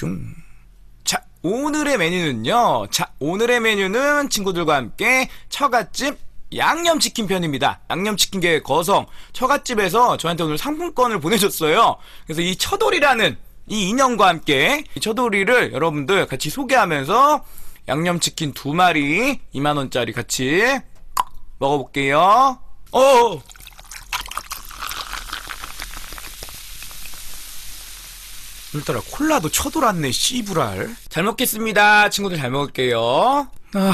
슝. 자, 오늘의 메뉴는요. 자, 오늘의 메뉴는 친구들과 함께 처갓집 양념치킨 편입니다. 양념치킨계 거성 처갓집에서 저한테 오늘 상품권을 보내줬어요. 그래서 이 처돌이라는 이 인형과 함께 이 처돌이를 여러분들 같이 소개하면서 양념치킨 두 마리 2만원짜리 같이 먹어볼게요. 어! 오늘따라. 콜라도 쳐돌았네 씨부랄. 잘 먹겠습니다. 친구들 잘 먹을게요. 아...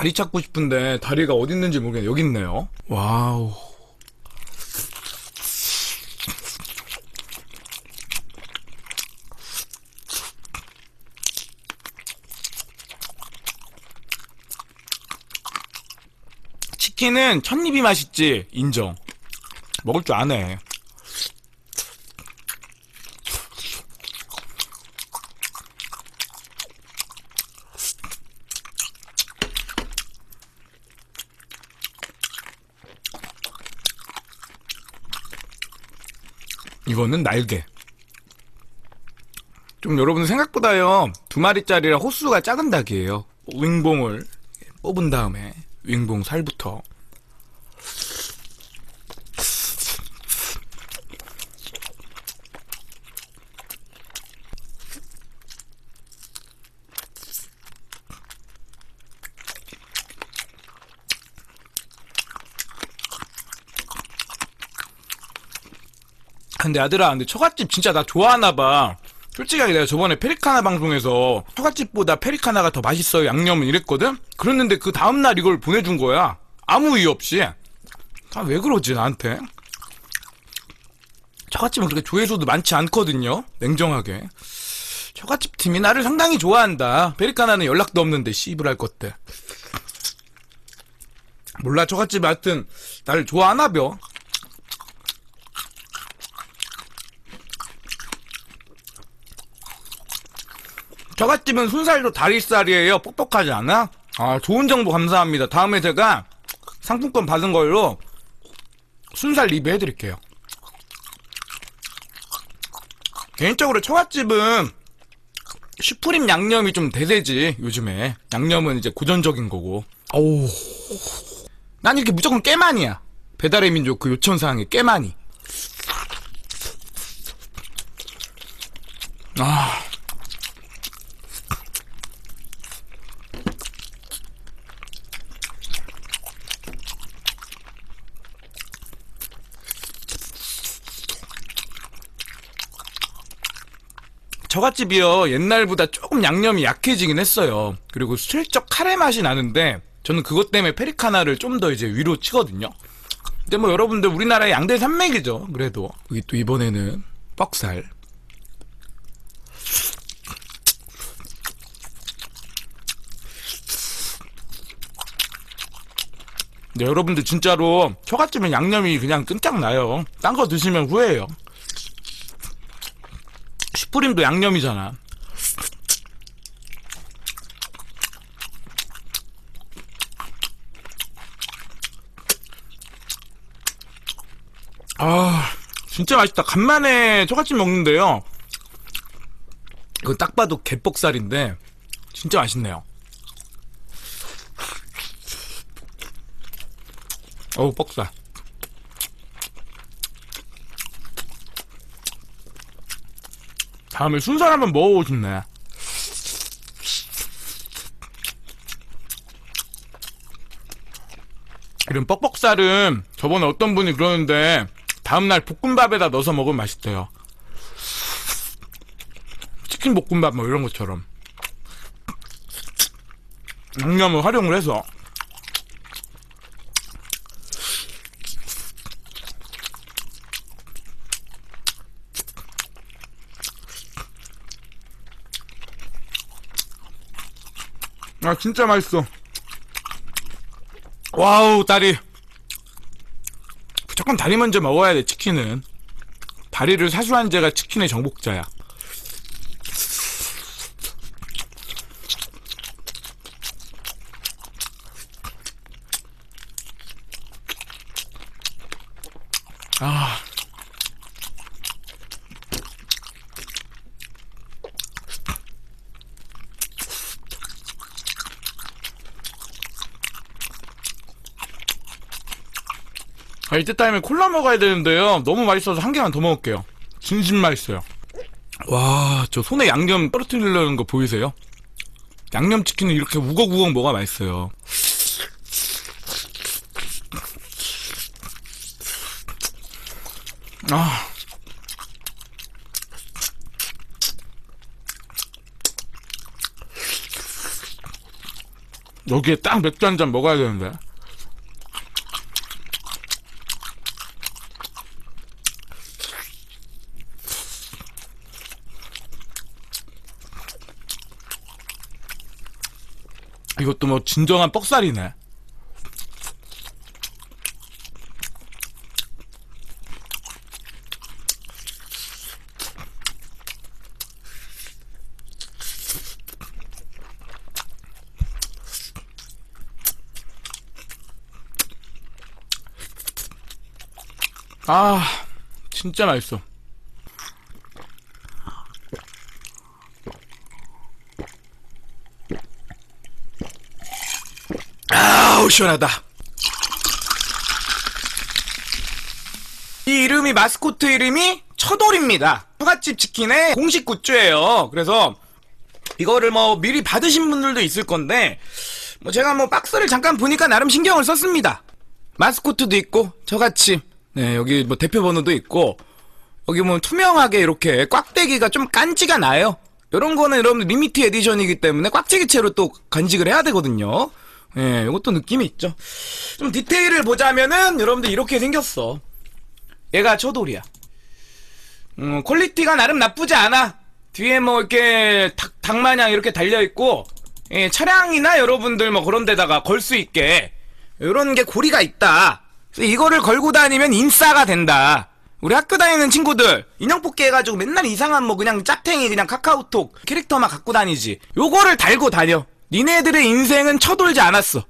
다리 찾고 싶은데 다리가 어디 있는지 모르겠네. 여기 있네요. 와우. 치킨은 첫입이 맛있지. 인정. 먹을 줄 아네 이거는 날개. 좀 여러분 생각보다요 두 마리짜리라 호수가 작은 닭이에요. 윙봉을 뽑은 다음에 윙봉 살부터 근데 아들아, 근데 처갓집 진짜 나 좋아하나 봐. 솔직하게 내가 저번에 페리카나 방송에서 처갓집보다 페리카나가 더 맛있어요 양념은 이랬거든? 그랬는데 그 다음날 이걸 보내준 거야. 아무 이유 없이. 아, 왜 그러지, 나한테? 처갓집은 그렇게 조회수도 많지 않거든요? 냉정하게. 처갓집 팀이 나를 상당히 좋아한다. 페리카나는 연락도 없는데, 씨부랄 것들. 몰라, 처갓집 하여튼, 나를 좋아하나 벼. 저갓집은 순살도 다리살이에요. 뻑뻑하지 않아? 아, 좋은 정보 감사합니다. 다음에 제가 상품권 받은 걸로 순살 리뷰 해드릴게요. 개인적으로 처갓집은 슈프림 양념이 좀 대세지, 요즘에. 양념은 이제 고전적인 거고. 어우. 난 이렇게 무조건 깨만이야. 배달의 민족 그 요천상의 깨만이. 아. 저갓집이요. 옛날보다 조금 양념이 약해지긴 했어요. 그리고 슬쩍 카레 맛이 나는데 저는 그것 때문에 페리카나를 좀 더 이제 위로 치거든요. 근데 뭐 여러분들 우리나라의 양대 산맥이죠. 그래도. 여기 또 이번에는 뻑살. 근데 여러분들 진짜로 처갓집은 양념이 그냥 끈짝 나요. 딴 거 드시면 후회해요 슈프림도 양념이잖아. 아, 진짜 맛있다. 간만에 초갓집 먹는데요. 이거 딱 봐도 개뻑살인데, 진짜 맛있네요. 어우, 뻑살. 다음에 순살 한번 먹어보고 싶네. 이런 뻑뻑살은 저번에 어떤 분이 그러는데 다음날 볶음밥에다 넣어서 먹으면 맛있대요. 치킨 볶음밥 뭐 이런 것처럼. 양념을 활용을 해서 아 진짜 맛있어 와우, 다리. 무조건 다리 먼저 먹어야 돼, 치킨은. 다리를 사수한 자가 치킨의 정복자야. 이때 타임에 콜라 먹어야 되는데요. 너무 맛있어서 한 개만 더 먹을게요. 진심 맛있어요. 와, 저 손에 양념 떨어뜨리려는 거 보이세요? 양념치킨은 이렇게 우걱우걱 뭐가 맛있어요. 아. 여기에 딱 맥주 한 잔 먹어야 되는데. 이것도 뭐 진정한 뻑살이네. 아, 진짜 맛있어. 아우, 시원하다. 이 이름이 마스코트 이름이 처돌입니다. 처갓집 치킨의 공식 굿즈예요. 그래서 이거를 뭐 미리 받으신 분들도 있을 건데 뭐 제가 뭐 박스를 잠깐 보니까 나름 신경을 썼습니다. 마스코트도 있고 저같이 네 여기 뭐 대표 번호도 있고 여기 뭐 투명하게 이렇게 곽대기가 좀 깐지가 나요. 이런 거는 여러분 limit edition이기 때문에 곽대기채로 또 간직을 해야 되거든요. 예, 이것도 느낌이 있죠. 좀 디테일을 보자면은 여러분들 이렇게 생겼어. 얘가 처돌이야. 음, quality가 나름 나쁘지 않아. 뒤에 뭐 이렇게 닭, 닭마냥 이렇게 달려있고, 예, 차량이나 여러분들 뭐 그런 데다가 걸 수 있게, 요런 게 고리가 있다. 이거를 걸고 다니면 인싸가 된다. 우리 학교 다니는 친구들, 인형 뽑기 해가지고 맨날 이상한 뭐 그냥 짭탱이 그냥 카카오톡 캐릭터만 갖고 다니지. 요거를 달고 다녀. 니네들의 인생은 쳐돌지 않았어.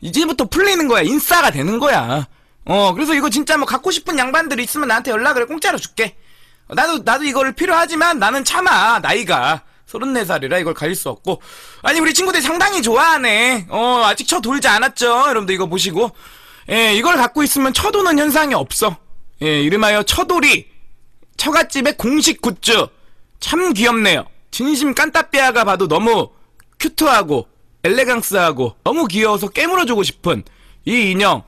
이제부터 풀리는 거야. 인싸가 되는 거야. 어, 그래서 이거 진짜 뭐 갖고 싶은 양반들 있으면 나한테 연락을 공짜로 줄게. 어, 나도, 나도 이거를 필요하지만 나는 참아. 나이가. 34살이라 이걸 가질 수 없고. 아니, 우리 친구들이 상당히 좋아하네. 어, 아직 쳐 돌지 않았죠. 여러분들 이거 보시고. 예, 이걸 갖고 있으면 쳐도는 현상이 없어. 예, 이름하여 쳐돌이. 처갓집의 공식 굿즈. 참 귀엽네요. 진심 깐따삐아가 봐도 너무 큐트하고 엘레강스하고 너무 귀여워서 깨물어주고 싶은 이 인형.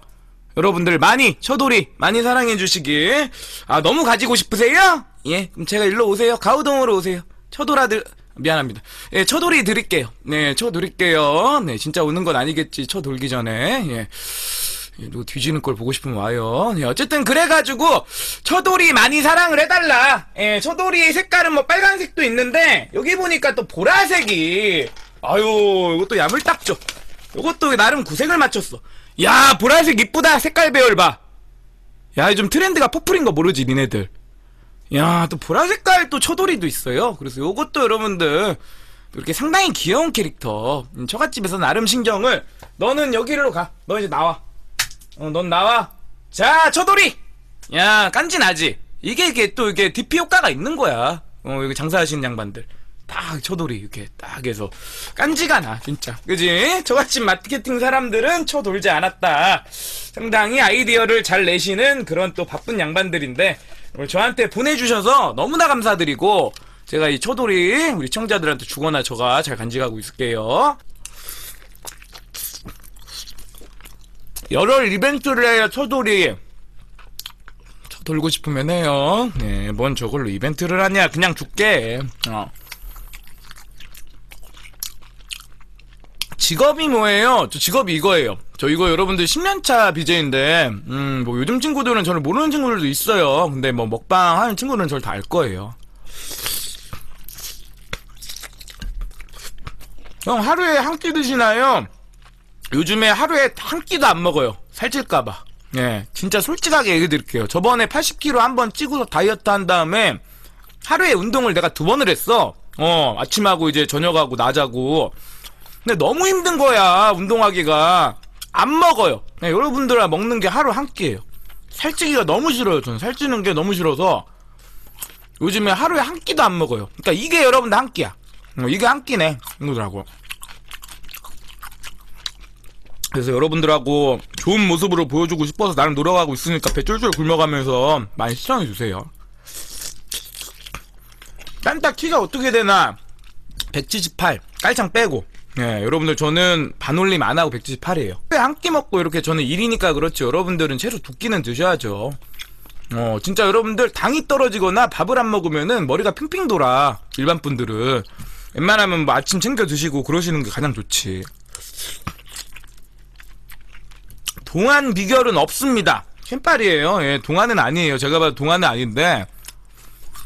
여러분들 많이 처돌이 많이 사랑해 주시길. 아 너무 가지고 싶으세요? 예 그럼 제가 일로 오세요. 가우동으로 오세요. 처돌아들 미안합니다. 예 처돌이 드릴게요. 네 쳐드릴게요. 네 진짜 오는 건 아니겠지. 쳐 돌기 전에. 예. 예, 누구 뒤지는 걸 보고 싶으면 와요. 네, 어쨌든 그래가지고 처돌이 많이 사랑을 해달라. 예, 처돌이 색깔은 뭐 빨간색도 있는데 여기 보니까 또 보라색이 아유 이것도 야물딱죠. 이것도 나름 구색을 맞췄어. 야 보라색 이쁘다. 색깔 배열 봐. 야 요즘 트렌드가 purple인 거 모르지 니네들. 야 또 보라 색깔 또 처돌이도 있어요. 그래서 요것도 여러분들 이렇게 상당히 귀여운 캐릭터. 음, 처갓집에서 나름 신경을 너는 여기로 가. 너 이제 나와. 어, 넌 나와. 자, 처돌이! 야, 깐지 나지? 이게, 이게 또 이게 DP 효과가 있는 거야. 어, 여기 장사하시는 양반들. 딱 처돌이 이렇게 딱 해서 깐지가 나 진짜. 그지? 저같이 마케팅 사람들은 쳐돌지 않았다. 상당히 아이디어를 잘 내시는 그런 또 바쁜 양반들인데 오늘 저한테 보내주셔서 너무나 감사드리고 제가 이 초돌이 우리 청자들한테 주거나 저가 잘 간직하고 있을게요. 열흘 이벤트를 해요 초돌이 저 돌고 싶으면 해요. 네, 뭔 저걸로 이벤트를 하냐. 그냥 줄게. 어. 직업이 뭐예요? 저 직업이 이거예요. 저 이거 여러분들 10년차 BJ인데, 음, 뭐 요즘 친구들은 저를 모르는 친구들도 있어요. 근데 뭐 먹방 하는 친구들은 저를 다 알 거예요. 형, 하루에 한 끼 드시나요? 요즘에 하루에 한 끼도 안 먹어요. 살찔까봐. 예, 진짜 솔직하게 얘기 드릴게요. 저번에 80kg 한 번 찌고서 다이어트 한 다음에 하루에 운동을 내가 두 번을 했어. 어, 아침하고 이제 저녁하고 낮하고. 근데 너무 힘든 거야, 운동하기가. 안 먹어요. 네, 여러분들아 먹는 게 하루 한 끼예요. 살찌기가 너무 싫어요, 저는. 살찌는 게 너무 싫어서. 요즘에 하루에 한 끼도 안 먹어요. 그러니까 이게 여러분들 한 끼야. 어, 이게 한 끼네. 친구들하고. 그래서 여러분들하고 좋은 모습으로 보여주고 싶어서 나름 노력하고 있으니까 배 쫄쫄 굶어가면서 많이 시청해주세요. 딴따 키가 어떻게 되나? 178. 깔창 빼고. 네, 여러분들 저는 반올림 안 하고 178이에요. 한 끼 먹고 이렇게 저는 1이니까 그렇지. 여러분들은 채소 두 끼는 드셔야죠. 어, 진짜 여러분들 당이 떨어지거나 밥을 안 먹으면은 머리가 핑핑 돌아. 일반 분들은. 웬만하면 뭐 아침 챙겨 드시고 그러시는 게 가장 좋지. 동안 비결은 없습니다. 신발이에요. 예, 동안은 아니에요. 제가 봐도 동안은 아닌데.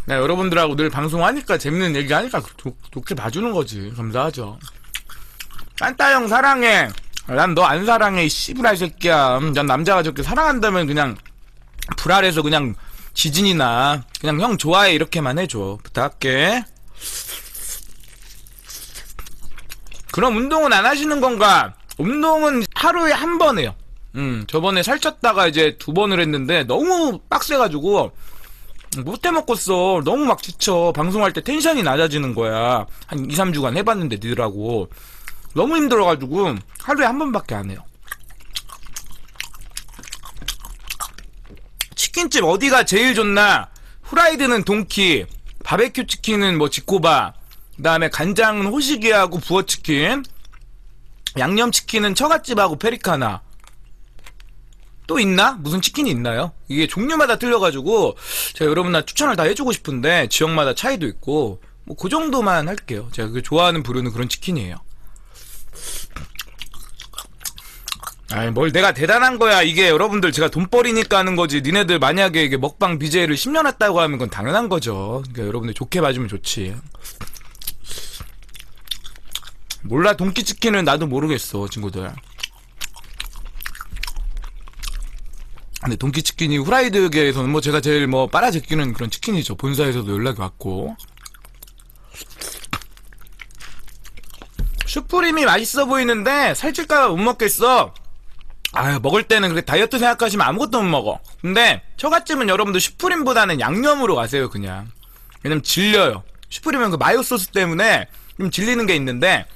네, 여러분들하고 늘 방송하니까 재밌는 얘기 하니까 좋, 좋게 봐주는 거지. 감사하죠. 딴따형 사랑해. 난 너 안 사랑해, 이 씨부라 이 새끼야. 음, 난 남자가 저렇게 사랑한다면 그냥 불알에서 그냥 지진이나 그냥 형 좋아해 이렇게만 해줘. 부탁할게. 그럼 운동은 안 하시는 건가? 운동은 하루에 한 번 해요. 음, 저번에 살쪘다가 이제 두 번을 했는데 너무 빡세가지고 못해 먹겠어. 너무 막 지쳐. 방송할 때 텐션이 낮아지는 거야. 한 2, 3주간 해봤는데 니들하고. 너무 힘들어가지고 하루에 한 번밖에 안 해요. 치킨집 어디가 제일 좋나? 후라이드는 동키, 바베큐 치킨은 뭐 지코바, 그 다음에 간장은 호시기하고 부어치킨, 양념치킨은 처갓집하고 페리카나. 또 있나? 무슨 치킨이 있나요? 이게 종류마다 틀려가지고 제가 여러분들 추천을 다 해주고 싶은데 지역마다 차이도 있고 뭐 그 정도만 할게요. 제가 그 좋아하는 부류는 그런 치킨이에요. 아이 뭘 내가 대단한 거야. 이게 여러분들 제가 돈벌이니까 하는 거지. 니네들 만약에 이게 먹방 BJ를 10년 했다고 하면 그건 당연한 거죠. 그러니까 여러분들 좋게 봐주면 좋지. 몰라 동키치킨은 나도 모르겠어 친구들. 근데 동키치킨이 후라이드계에서는 뭐 제가 제일 뭐 빨아제끼는 그런 치킨이죠. 본사에서도 연락이 왔고 슈프림이 맛있어 보이는데 살찔까봐 못 먹겠어. 아유 먹을 때는 그래 다이어트 생각하시면 아무것도 못 먹어. 근데 처갓집은 여러분들 슈프림보다는 양념으로 가세요 그냥. 왜냐면 질려요. 슈프림은 그 마요 소스 때문에 좀 질리는 게 있는데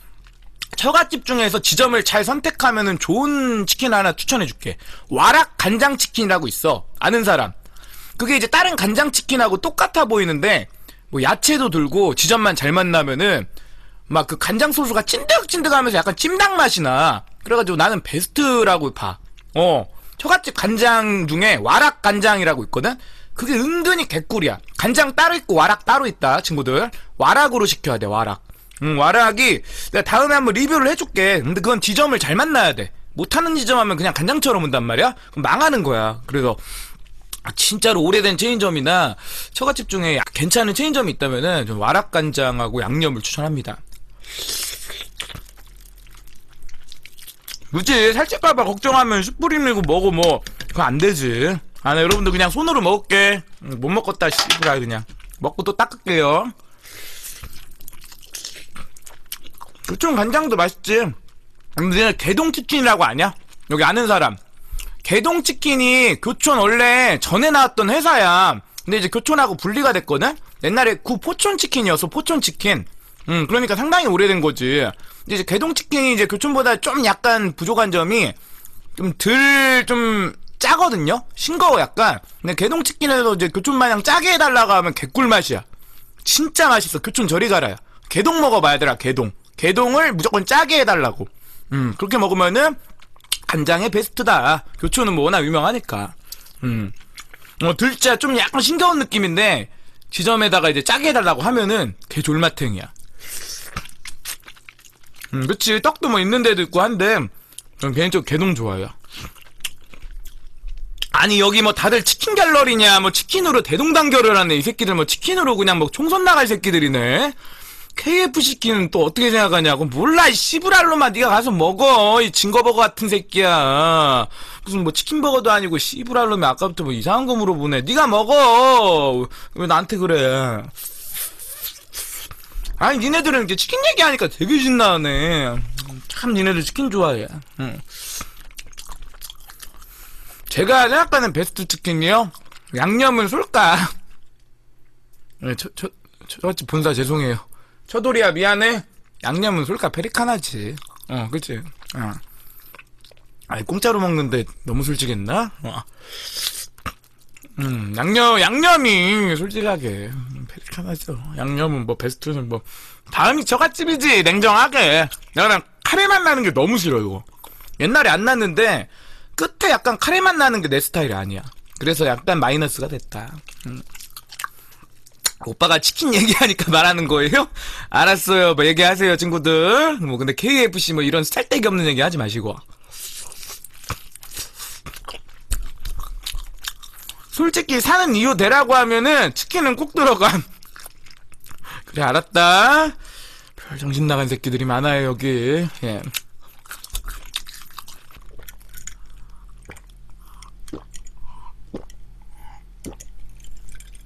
처갓집 중에서 지점을 잘 선택하면은 좋은 치킨 하나 추천해줄게. 와락 간장 치킨이라고 있어. 아는 사람. 그게 이제 다른 간장 치킨하고 똑같아 보이는데 뭐 야채도 들고 지점만 잘 만나면은 막 그 간장 소스가 찐득찐득하면서 약간 찜닭 맛이 나. 그래가지고 나는 베스트라고 봐. 어. 처갓집 간장 중에 와락 간장이라고 있거든? 그게 은근히 개꿀이야. 간장 따로 있고 와락 따로 있다, 친구들. 와락으로 시켜야 돼, 와락. 음, 와락이, 내가 다음에 한번 리뷰를 해줄게. 근데 그건 지점을 잘 만나야 돼. 못하는 지점 하면 그냥 간장처럼 온단 말이야? 그럼 망하는 거야. 그래서, 아, 진짜로 오래된 체인점이나 처갓집 중에 괜찮은 체인점이 있다면은 좀 와락 간장하고 양념을 추천합니다. 그치 살찔까봐 걱정하면 밀고 먹어 뭐. 그거 안 되지. 아, 나 여러분들 그냥 손으로 먹을게. 음, 못 먹겠다 씨부라 그냥. 먹고 또 닦을게요. 교촌 간장도 맛있지? 근데 개동치킨이라고 아냐? 여기 아는 사람. 개동치킨이 교촌 원래 전에 나왔던 회사야. 근데 이제 교촌하고 분리가 됐거든? 옛날에 구 포촌치킨이었어 포촌치킨 음, 그러니까 상당히 오래된 거지. 이제 개동치킨이 이제 교촌보다 좀 약간 부족한 점이 좀 덜, 좀 짜거든요? 싱거워 약간. 근데 개동치킨에서 이제 교촌 마냥 짜게 해달라고 하면 개꿀 맛이야. 진짜 맛있어. 교촌 저리 가라요. 개동 먹어봐야 되라, 개동. 개동을 무조건 짜게 해달라고. 음, 그렇게 먹으면은 간장의 베스트다. 교촌은 뭐 워낙 유명하니까. 음. 어, 들짜 좀 약간 싱거운 느낌인데, 지점에다가 이제 짜게 해달라고 하면은 개 졸맛탱이야. 음, 그치. 떡도 뭐 있는 데도 있고 한데, 전 개인적으로 개동 좋아요. 아니, 여기 뭐 다들 치킨 갤러리냐, 뭐 치킨으로 대동단결을 하네. 이 새끼들 뭐 치킨으로 그냥 뭐 총선 나갈 새끼들이네. KFC끼는 또 어떻게 생각하냐고 몰라 이 씨브랄로만 네가 가서 먹어 이 증거버거 같은 새끼야 무슨 뭐 치킨버거도 아니고 씨브랄로면 아까부터 뭐 이상한 거 물어보네 네가 먹어 왜 나한테 그래 아니 니네들은 이렇게 치킨 얘기하니까 되게 신나네 참 니네들 치킨 좋아해 응. 제가 생각하는 베스트 치킨이요 양념은 쏠까 네, 저, 저, 저같이 본사 죄송해요. 처돌이야, 미안해. 양념은 솔까 페리카나지. 어, 그치. 어. 아니, 공짜로 먹는데 너무 솔직했나? 어. 음, 양념, 양념이 솔직하게. 음, 페리카나죠. 양념은 뭐, 베스트는 뭐, 다음이 처갓집이지, 냉정하게. 그냥 카레맛 나는 게 너무 싫어, 이거. 옛날에 안 났는데, 끝에 약간 카레맛 나는 게 내 스타일이 아니야. 그래서 약간 마이너스가 됐다. 음. 오빠가 치킨 얘기하니까 말하는 거예요? 알았어요. 뭐 얘기하세요, 친구들. 뭐 근데 KFC 뭐 이런 살데기 없는 얘기 하지 마시고. 솔직히 사는 이유 되라고 하면은 치킨은 꼭 들어가. 그래 알았다. 별 정신 나간 새끼들이 많아요 여기. 예.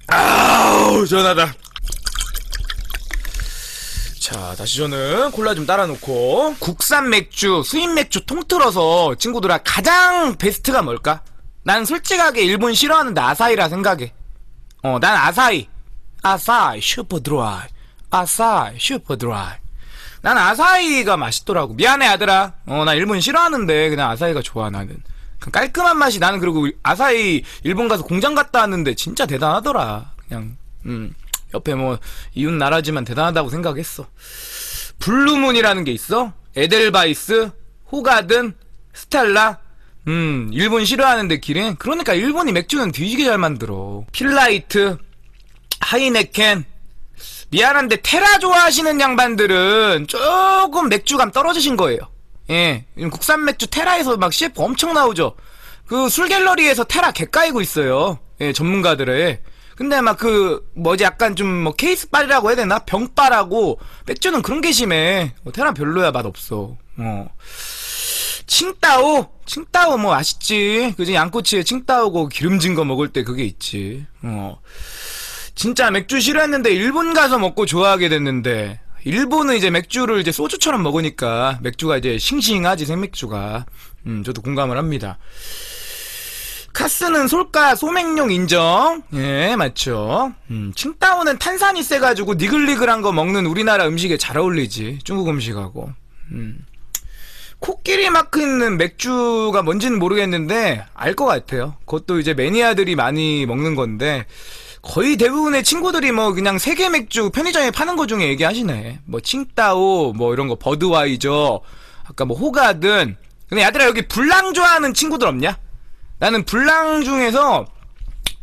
아우 전하다. 자, 다시 저는 콜라 좀 따라 놓고 국산 맥주, 수입 맥주 통틀어서 친구들아 가장 베스트가 뭘까? 난 솔직하게 일본 싫어하는데 아사히라 생각해. 어, 난 아사히. 아사히 슈퍼 드라이. 아사히 슈퍼 드라이. 난 아사히가 맛있더라고. 미안해 아들아. 어, 나 일본 싫어하는데 그냥 아사히가 좋아 나는. 그 깔끔한 맛이 나는 그리고 아사히 일본 가서 공장 갔다 왔는데 진짜 대단하더라. 그냥 음. 옆에 뭐 이웃 나라지만 대단하다고 생각했어. 블루문이라는 게 있어. 에델바이스, 호가든, 스텔라. 음, 일본 싫어하는데 기린. 그러니까 일본이 맥주는 뒤지게 잘 만들어. 필라이트, 하이네켄. 미안한데 테라 좋아하시는 양반들은 조금 맥주감 떨어지신 거예요. 예, 국산 맥주 테라에서 막 CF 엄청 나오죠. 그 술 갤러리에서 테라 개 까이고 있어요. 예, 전문가들의. 근데 막 그 뭐지 약간 좀 뭐 케이스 빨이라고 해야 되나 병빨하고 맥주는 그런 게 심해. 어, 테라 별로야 맛 없어. 어. 칭따오 칭따오 뭐 아쉽지. 그지 양꼬치에 칭따오고 기름진 거 먹을 때 그게 있지. 어. 진짜 맥주 싫어했는데 일본 가서 먹고 좋아하게 됐는데 일본은 이제 맥주를 이제 소주처럼 먹으니까 맥주가 이제 싱싱하지 생맥주가 음 저도 공감을 합니다. 카스는 솔가 소맥용 인정. 예, 맞죠. 음, 칭따오는 탄산이 세가지고 니글니글한 거 먹는 우리나라 음식에 잘 어울리지. 중국 음식하고. 음. 코끼리 마크 있는 맥주가 뭔지는 모르겠는데 알 것 같아요. 그것도 이제 매니아들이 많이 먹는 건데 거의 대부분의 친구들이 뭐 그냥 세계 맥주 편의점에 파는 거 중에 얘기하시네. 뭐 칭따오 뭐 이런 거 버드와이저 아까 뭐 호가든 근데 야들아 여기 블랑 좋아하는 친구들 없냐? 나는 블랑 중에서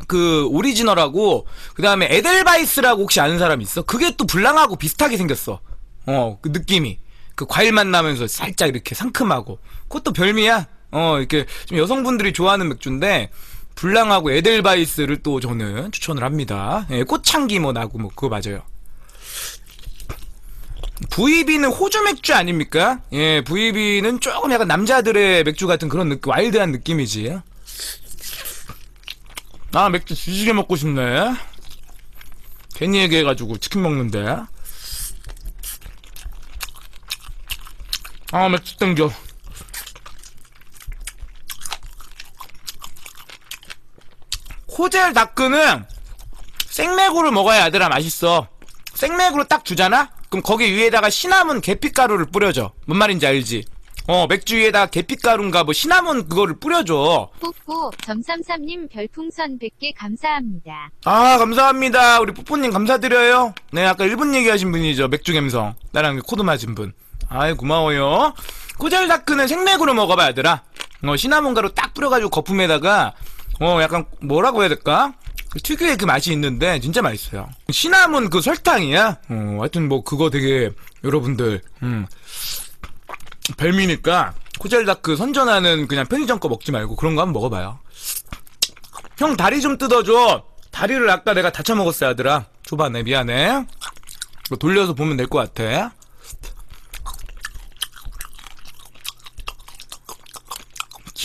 그 오리지널하고 그 다음에 에델바이스라고 혹시 아는 사람 있어? 그게 또 블랑하고 비슷하게 생겼어. 어, 그 느낌이. 그 과일 맛 나면서 살짝 이렇게 상큼하고. 그것도 별미야. 어, 이렇게 좀 여성분들이 좋아하는 맥주인데 블랑하고 에델바이스를 또 저는 추천을 합니다. 예, 꽃향기 뭐 나고 뭐 그거 맞아요. VB는 호주 맥주 아닙니까? 예, VB는 조금 약간 남자들의 맥주 같은 그런 느낌, 와일드한 느낌이지. 아 맥주 뒤지게 먹고 싶네 괜히 얘기해가지고 치킨 먹는데 아 맥주 땡겨 호젤 다크는 생맥으로 먹어야 아들아 맛있어 생맥으로 딱 주잖아? 그럼 거기 위에다가 시나몬 계피가루를 뿌려줘 뭔 말인지 알지? 어, 맥주 위에다 계피가루인가 뭐 시나몬 그거를 뿌려줘. 뽀뽀 점삼삼님 별풍선 100개 감사합니다. 아, 감사합니다. 우리 뽀뽀님 감사드려요. 네, 아까 일본 얘기하신 분이죠. 맥주 감성. 나랑 코드 맞은 분. 아이, 고마워요. 코젤다크는 생맥으로 먹어봐, 얘들아. 어, 시나몬 가루 딱 뿌려가지고 거품에다가, 어, 약간 뭐라고 해야 될까? 특유의 그 맛이 있는데, 진짜 맛있어요. 시나몬 그 설탕이야. 어, 하여튼 뭐 그거 되게, 여러분들, 음. 별미니까 코젤다크 선전하는 그냥 편의점 거 먹지 말고 그런 거 한번 먹어봐요. 형 다리 좀 뜯어줘. 다리를 아까 내가 다쳐 먹었어 야들아. 내 미안해. 돌려서 보면 될 것 같아.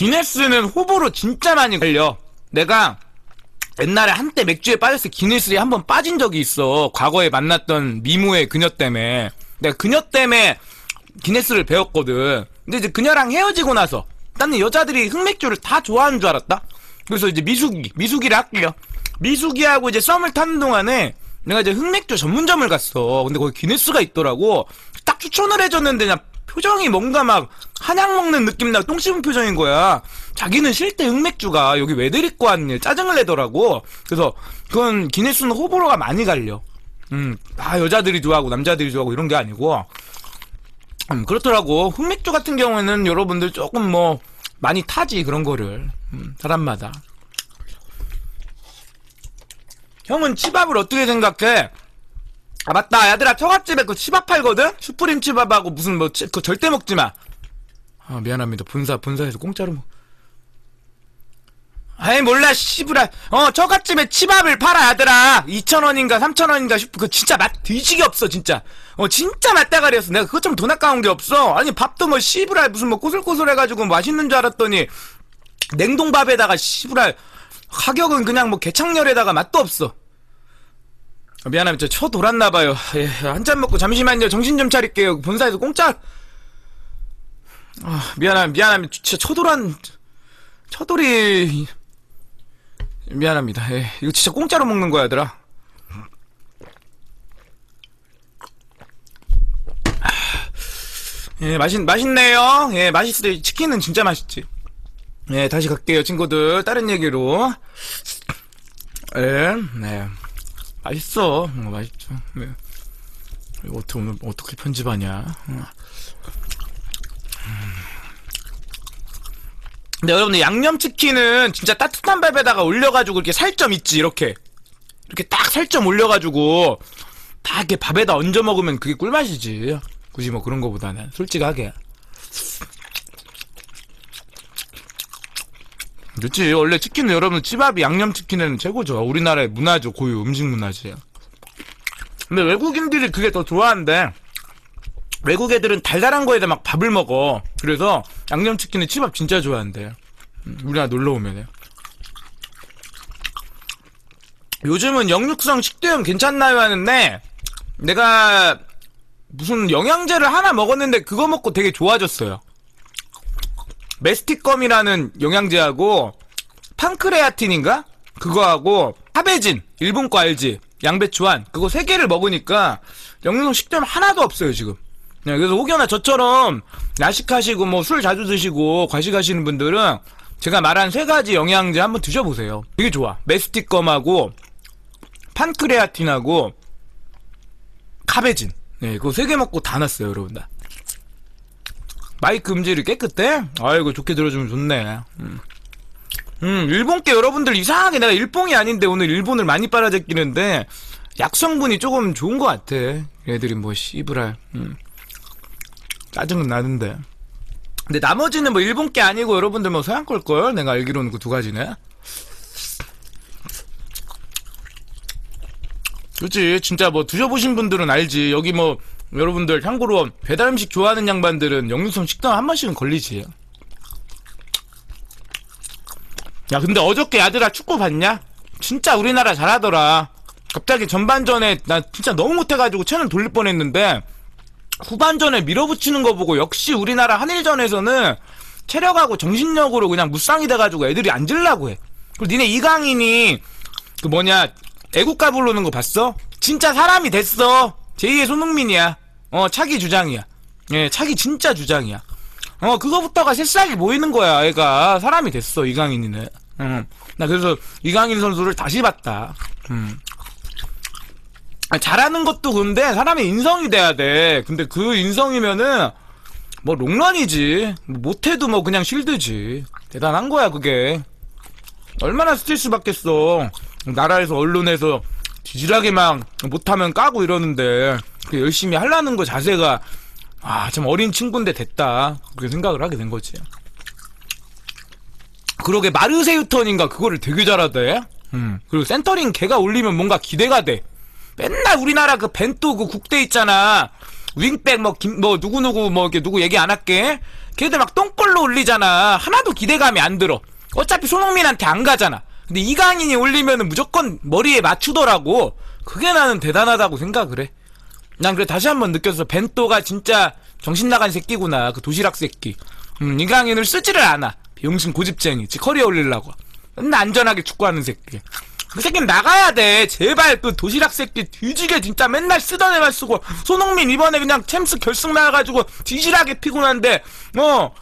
기네스는 호불호 진짜 많이 걸려. 내가 옛날에 한때 맥주에 빠졌을 때 기네스에 한 번 빠진 적이 있어. 과거에 만났던 미모의 그녀 때문에. 내가 그녀 때문에 기네스를 배웠거든. 근데 이제 그녀랑 헤어지고 나서 나는 여자들이 흑맥주를 다 좋아하는 줄 알았다. 그래서 이제 미숙이, 미숙이를 할게요. 미숙이하고 이제 썸을 타는 동안에 내가 이제 흑맥주 전문점을 갔어. 근데 거기 기네스가 있더라고. 딱 추천을 해줬는데 그냥 표정이 뭔가 막 한약 먹는 느낌 나고 똥 씹은 표정인 거야. 자기는 실제 흑맥주가 여기 왜 데리고 왔니? 짜증을 내더라고. 그래서 그건 기네스는 호불호가 많이 갈려. 음, 다 여자들이 좋아하고 남자들이 좋아하고 이런 게 아니고 음, 그렇더라고. 흑맥주 같은 경우에는 여러분들 조금 뭐 많이 타지 그런 거를 음, 사람마다. 형은 치밥을 어떻게 생각해? 아 맞다 야들아 처갓집에 그 치밥 팔거든? 슈프림 치밥하고 무슨 뭐그 절대 먹지 마. 아 미안합니다. 본사 본사에서 공짜로 먹. 아이 몰라 씨부라 어 처갓집에 치밥을 팔아 야들아 2,000원인가 3,000원인가 슈프 그 진짜 맛 뒤지게 없어 진짜 어 진짜 맛다가리였어 내가 그것 좀 돈 아까운 게 없어 아니 밥도 뭐 씨부라 무슨 뭐 꼬슬꼬슬해가지고 맛있는 줄 알았더니 냉동밥에다가 씨부라 가격은 그냥 뭐 개창렬에다가 맛도 없어 아, 미안합니다 저 돌았나봐요 예, 한잔 먹고 잠시만요 정신 좀 차릴게요 본사에서 공짜 아 미안합니다 미안합니다 진짜 초돌한 처돌이 미안합니다. 예, 이거 진짜 공짜로 먹는 거야, 얘들아. 예, 맛있 맛있네요. 예, 맛있어요. 치킨은 진짜 맛있지. 예, 다시 갈게요, 친구들. 다른 얘기로. 예, 네. 맛있어. 어, 맛있죠. 네. 이거 어떻게 오늘 어떻게 편집하냐? 어. 근데 여러분들 양념치킨은 진짜 따뜻한 밥에다가 올려가지고 이렇게 살점 있지 이렇게 이렇게 딱 살점 올려가지고 다 이렇게 밥에다 얹어 먹으면 그게 꿀맛이지 굳이 뭐 그런 거보다는 솔직하게 그렇지 원래 치킨은 여러분 치밥이 양념 치킨은 최고죠 우리나라의 문화죠 고유 음식 문화지 근데 외국인들이 그게 더 좋아한대 외국 애들은 달달한 거에다 막 밥을 먹어. 그래서 양념 치킨에 치밥 진짜 좋아한대. 음, 우리나라 놀러 오면은. 요즘은 영육성 식도염 괜찮나요 하는데 내가 무슨 영양제를 하나 먹었는데 그거 먹고 되게 좋아졌어요. 메스티껌이라는 영양제하고 판크레아틴인가? 그거하고 하베진 일본 거 알지? 양배추한 그거 세 개를 먹으니까 영양성 식도염 하나도 없어요 지금. 네, 그래서 혹여나 저처럼 야식하시고 뭐 술 자주 드시고 과식하시는 분들은 제가 말한 세 가지 영양제 한번 드셔보세요. 되게 좋아. 메스티껌하고 판크레아틴하고 카베진. 네, 그거 세 개 먹고 다 났어요, 여러분. 다. 마이크 음질이 깨끗해? 아이고, 좋게 들어주면 좋네. 음. 음, 일본 게 여러분들 이상하게 내가 일본이 아닌데 오늘 일본을 많이 빨아제끼는데 약성분이 조금 좋은 것 같아. 애들이 뭐 씨부랄. 음. 짜증은 나는데. 근데 나머지는 뭐 일본 게 아니고 여러분들 뭐 서양 걸걸? 내가 알기로는 그 두 가지네. 그렇지 진짜 뭐 드셔보신 분들은 알지 여기 뭐 여러분들 참고로 배달 음식 좋아하는 양반들은 영유성 식당 한 번씩은 걸리지 야 근데 어저께 아들아 축구 봤냐? 진짜 우리나라 잘하더라 갑자기 전반전에 나 진짜 너무 못해가지고 채널 돌릴 뻔했는데 후반전에 밀어붙이는 거 보고 역시 우리나라 한일전에서는 체력하고 정신력으로 그냥 무쌍이 돼가지고 애들이 앉으려고 해. 그리고 니네 이강인이 그 뭐냐 애국가 부르는 거 봤어? 진짜 사람이 됐어. 제2의 손흥민이야. 어 차기 주장이야. 예 차기 진짜 주장이야. 어 그거부터가 새싹이 보이는 거야. 애가 사람이 됐어 이강인이는. 응. 나 그래서 이강인 선수를 다시 봤다. 음. 아, 잘하는 것도 근데 사람의 인성이 돼야 돼. 근데 그 인성이면은 뭐 롱런이지. 뭐 못해도 뭐 그냥 실드지. 대단한 거야 그게. 얼마나 스트레스 받겠어. 나라에서 언론에서 지질하게 막 못하면 까고 이러는데 그 열심히 하려는 거 자세가 아 참 어린 친구인데 됐다. 그렇게 생각을 하게 된 거지. 그러게 마르세유턴인가 그거를 되게 잘하대. 음. 그리고 센터링 걔가 올리면 뭔가 기대가 돼. 맨날 우리나라 그 벤또 그 국대 있잖아. 윙백 뭐 김 뭐 누구 누구 뭐 이렇게 누구 얘기 안 할게. 걔들 막 똥볼로 올리잖아. 하나도 기대감이 안 들어. 어차피 손흥민한테 안 가잖아. 근데 이강인이 올리면은 무조건 머리에 맞추더라고. 그게 나는 대단하다고 생각을 해. 난 그래 다시 한번 느꼈어. 벤또가 진짜 정신 나간 새끼구나. 그 도시락 새끼. 음, 이강인을 쓰지를 않아. 병신 고집쟁이. 지 커리어 올리려고. 맨날 안전하게 축구하는 새끼. 그 새끼는 나가야 돼. 제발 그 도시락 새끼 뒤지게 진짜 맨날 쓰던 애만 쓰고 손흥민 이번에 그냥 챔스 결승 나가가지고 뒤지라게 피곤한데 어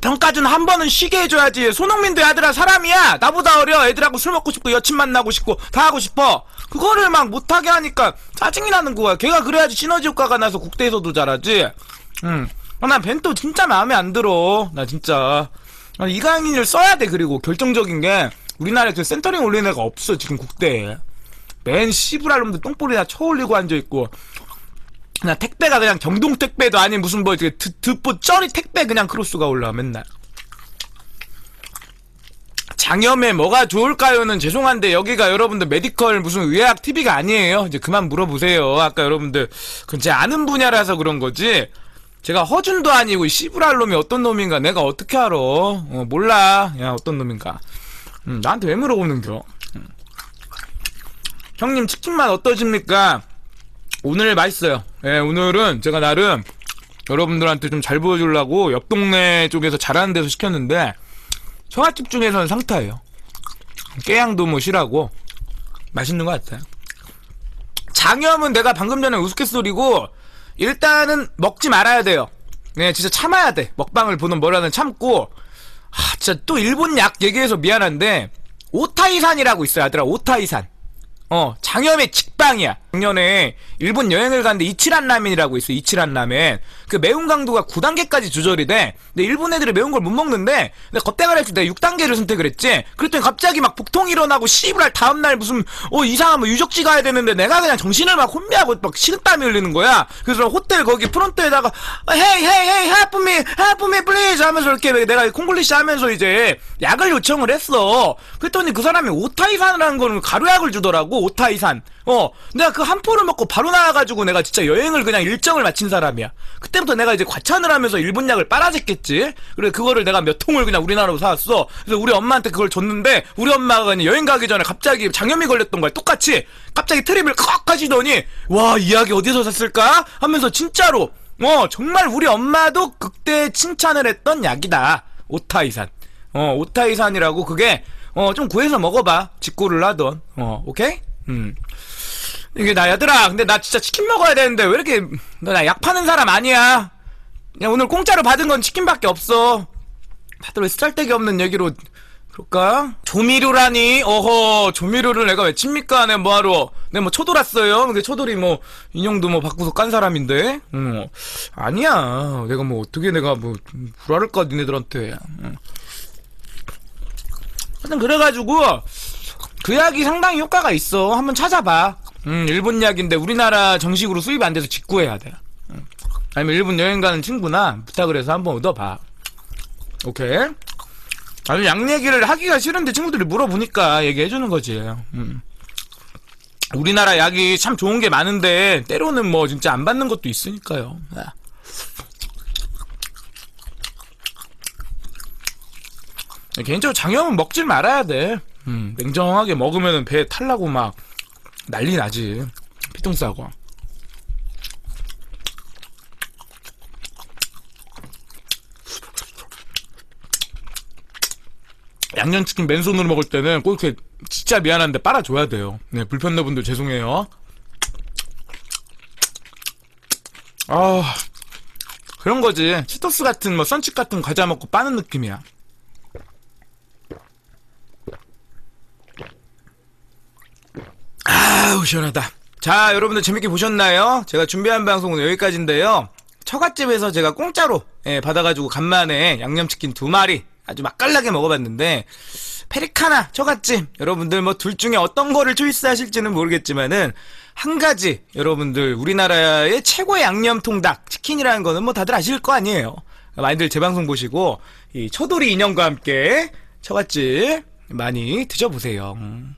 평가준 한 번은 쉬게 해줘야지. 손흥민도 야들아 사람이야. 나보다 어려. 애들하고 술 먹고 싶고 여친 만나고 싶고 다 하고 싶어. 그거를 막 못하게 하니까 짜증이 나는 거야. 걔가 그래야지 시너지 효과가 나서 국대에서도 잘하지. 음. 아, 난 벤또 진짜 마음에 안 들어. 나 진짜. 아, 이강인을 써야 돼. 그리고 결정적인 게 우리나라에 그 센터링 올리는 애가 없어. 지금 국대에. 맨 씨부랄 놈들 똥볼이나 쳐올리고 앉아있고. 그냥 택배가 그냥 경동 택배도 아닌 무슨 뭐 이렇게 드, 듣보 쩌리 택배 그냥 크로스가 올라 맨날. 장염에 뭐가 좋을까요는 죄송한데 여기가 여러분들 medical 무슨 의학 TV가 아니에요. 이제 그만 물어보세요. 아까 여러분들 그건 제 아는 분야라서 그런 거지. 제가 허준도 아니고 이 씨부랄 놈이 어떤 놈인가 내가 어떻게 알아? 어, 몰라. 야 어떤 놈인가. 음, 나한테 왜 물어보는겨? 음. 형님 치킨 맛 어떠십니까? 오늘 맛있어요. 예, 오늘은 제가 나름 여러분들한테 좀 잘 보여주려고 옆 동네 쪽에서 잘하는 데서 시켰는데 처갓집 중에서는 상타예요. 깨양도 뭐 실하고 맛있는 것 같아요. 장염은 내가 방금 전에 우스갯소리고 일단은 먹지 말아야 돼요. 네, 진짜 참아야 돼. 먹방을 보는 뭐라는 참고 아, 진짜 또 일본 약 얘기해서 미안한데 오타이산이라고 있어요, 아들아. 오타이산. 어, 장염에 직방이야. 작년에 일본 여행을 갔는데 이치란 라멘이라고 있어. 이치란 라멘. 그 매운 강도가 9단계까지 조절이 돼. 근데 일본 애들이 매운 걸 못 먹는데 근데 겁대가리 없게 내가 6단계를 선택을 했지. 그랬더니 갑자기 막 복통이 일어나고 씨부랄 다음 날 무슨 어 이상한 뭐 유적지 가야 되는데 내가 그냥 정신을 막 혼미하고 막 식은땀이 흘리는 거야. 그래서 호텔 거기 프론트에다가 hey hey hey help me help me please 하면서 이렇게 내가 콩글리시 하면서 이제 약을 요청을 했어. 그랬더니 그 사람이 오타이산이라는 거는 가루약을 주더라고. 오타이산. 어, 내가 그 한 포를 먹고 바로 나와가지고 내가 진짜 여행을 그냥 일정을 마친 사람이야. 그때부터 내가 이제 과찬을 하면서 일본 약을 빨아줬겠지? 그래, 그거를 내가 몇 통을 그냥 우리나라로 사왔어. 그래서 우리 엄마한테 그걸 줬는데, 우리 엄마가 그냥 여행 가기 전에 갑자기 장염이 걸렸던 거야. 똑같이. 갑자기 트림을 컥 하시더니, 와, 이 약이 어디서 샀을까? 하면서 진짜로, 어, 정말 우리 엄마도 그때 칭찬을 했던 약이다. 오타이산. 어, 오타이산이라고 그게, 어, 좀 구해서 먹어봐. 직구를 하던. 어, 오케이? 음. 이게 나 얘들아 근데 나 진짜 치킨 먹어야 되는데 왜 이렇게 너 나 약 파는 사람 아니야? 그냥 오늘 공짜로 받은 건 치킨밖에 없어. 다들 왜 쓰잘데기 없는 얘기로 그럴까? 조미료라니? 어허 조미료를 내가 왜 칩니까? 내가 뭐하러? 내가 뭐 초돌았어요? 근데 초돌이 뭐 인형도 뭐 바꾸서 깐 사람인데? 응. 아니야. 내가 뭐 어떻게 내가 뭐 불화를까 니네들한테. 응. 하여튼 그래가지고 그 약이 상당히 효과가 있어. 한번 찾아봐. 음, 일본 약인데 우리나라 정식으로 수입이 안 돼서 직구해야 돼. 음. 아니면 일본 여행 가는 친구나 부탁을 해서 한번 얻어봐. 오케이? 아니, 약 얘기를 하기가 싫은데 친구들이 물어보니까 얘기해주는 거지. 음. 우리나라 약이 참 좋은 게 많은데, 때로는 뭐 진짜 안 받는 것도 있으니까요. 아. 개인적으로 장염은 먹질 말아야 돼. 음, 냉정하게 먹으면 배 탈라고 막 난리 나지. 피똥 싸고. 양념치킨 맨손으로 먹을 때는 꼭 이렇게 진짜 미안한데 빨아줘야 돼요. 네, 불편한 분들 죄송해요. 아, 그런 거지. 치토스 같은 뭐 선칩 같은 과자 먹고 빠는 느낌이야. 아우 시원하다. 자 여러분들 재밌게 보셨나요? 제가 준비한 방송은 여기까지인데요. 처갓집에서 제가 공짜로 예, 받아가지고 간만에 양념치킨 두 마리 아주 맛깔나게 먹어봤는데 페리카나 처갓집 여러분들 뭐 둘 중에 어떤 거를 초이스하실지는 모르겠지만은 한 가지 여러분들 우리나라의 최고의 양념 통닭 치킨이라는 거는 뭐 다들 아실 거 아니에요. 많이들 제 방송 보시고 이 초돌이 인형과 함께 처갓집 많이 드셔보세요. 음.